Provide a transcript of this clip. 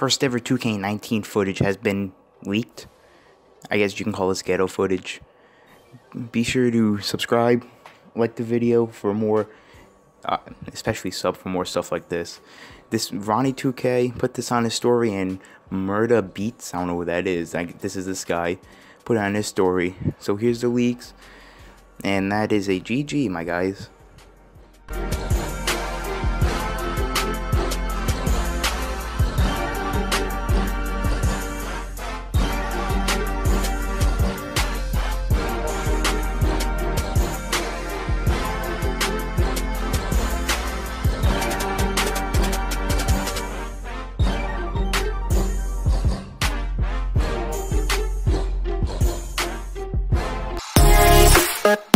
first ever 2K19 footage has been leaked. I guess you can call this ghetto footage. Be sure to subscribe, like the video for more, uh, especially sub for more stuff like this. This Ronnie 2K put this on his story and Murda Beatz, I don't know what that is. I, this is this guy put on his story. So here's the leaks, and that is a GG, my guys. Bye.